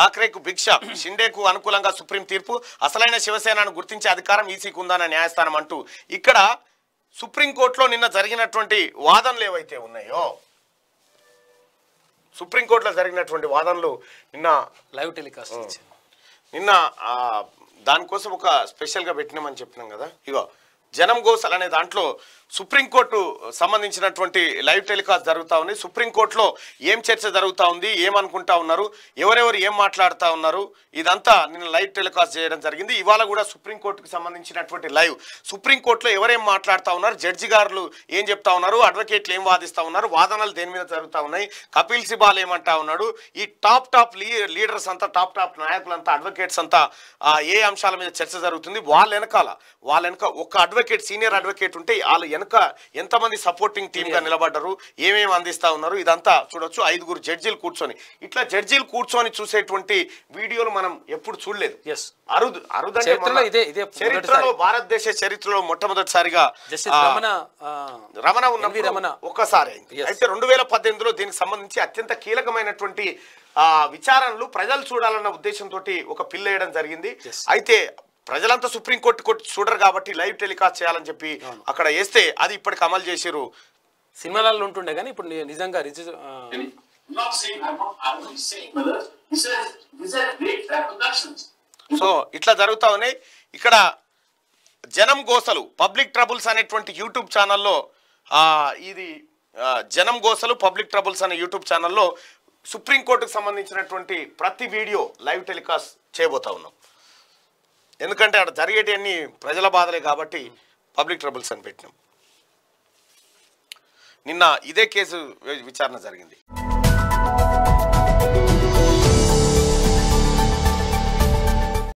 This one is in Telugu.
ఠాక్రేకు భిక్ష షిండేకు అనుకూలంగా సుప్రీం తీర్పు అసలైన శివసేనను గుర్తించే అధికారం ఈసీకి ఉందన్న న్యాయస్థానం అంటూ ఇక్కడ సుప్రీంకోర్టులో నిన్న జరిగినటువంటి వాదనలు ఏవైతే ఉన్నాయో సుప్రీంకోర్టులో జరిగినటువంటి వాదనలు నిన్న లైవ్ టెలికాస్ట్ నిన్న దానికోసం ఒక స్పెషల్గా పెట్టినామని చెప్పినాం కదా. ఇగో జనం గోసల్ అనే దాంట్లో సుప్రీంకోర్టు సంబంధించినటువంటి లైవ్ టెలికాస్ట్ జరుగుతూ ఉంది. సుప్రీంకోర్టులో ఏం చర్చ జరుగుతూ ఉంది ఏమనుకుంటా ఉన్నారు ఎవరెవరు ఏం మాట్లాడుతూ ఉన్నారు ఇదంతా నిన్న లైవ్ టెలికాస్ట్ చేయడం జరిగింది. ఇవాళ కూడా సుప్రీంకోర్టుకు సంబంధించినటువంటి లైవ్. సుప్రీంకోర్టులో ఎవరేం మాట్లాడుతూ ఉన్నారు జడ్జి గారులు ఏం చెప్తా ఉన్నారు అడ్వకేట్లు ఏం వాదిస్తూ ఉన్నారు వాదనలు దేని మీద జరుగుతూ ఉన్నాయి కపిల్ సిబాల్ ఏమంటా ఉన్నాడు ఈ టాప్ టాప్ లీ లీడర్స్ అంతా టాప్ టాప్ నాయకులంతా అడ్వకేట్స్ అంతా ఏ అంశాల మీద చర్చ జరుగుతుంది వాళ్ళ వెనకాల వాళ్ళ వెనక ఒక అడ్వకేట్ సీనియర్ అడ్వకేట్ ఉంటే వాళ్ళు వెనక ఎంతమంది సపోర్టింగ్ టీమ్గా నిలబడ్డారు ఏమేమి అందిస్తా ఉన్నారు ఇదంతా చూడొచ్చు. ఐదుగురు జడ్జీలు కూర్చొని. ఇట్లా జడ్జీలు కూర్చొని చూసేటువంటి వీడియోలు మనం ఎప్పుడు చూడలేదు. ఎస్ అరుదు అరుదంటే చరిత్రలో. భారతదేశ చరిత్రలో మొట్టమొదటిసారిగా రమణ రమణ ఒక్కసారి. అయితే రెండు వేల పద్దెనిమిదిలో దీనికి సంబంధించి అత్యంత కీలకమైనటువంటి ఆ విచారణలు ప్రజలు చూడాలన్న ఉద్దేశంతో ఒక పిల్ల వేయడం జరిగింది. అయితే ప్రజలంతా సుప్రీంకోర్టు కోర్టు చూడరు కాబట్టి లైవ్ టెలికాస్ట్ చేయాలని చెప్పి అక్కడ వేస్తే అది ఇప్పటికి అమలు చేసిరు సినిమాలలో ఉంటుండే కానీ ఇప్పుడు నిజంగా. సో ఇట్లా జరుగుతా ఉన్నాయి. ఇక్కడ జనం గోసలు పబ్లిక్ ట్రబుల్స్ అనేటువంటి యూట్యూబ్ ఛానల్లో ఆ, ఇది జనం గోసలు పబ్లిక్ ట్రబుల్స్ అనే యూట్యూబ్ ఛానల్లో సుప్రీంకోర్టుకు సంబంధించినటువంటి ప్రతి వీడియో లైవ్ టెలికాస్ట్ చేయబోతా ఉన్నాం. ఎందుకంటే అక్కడ జరిగేటివన్నీ ప్రజల బాధలే కాబట్టి పబ్లిక్ ట్రబుల్స్ అని పెట్టినాం. నిన్న ఇదే కేసు విచారణ జరిగింది.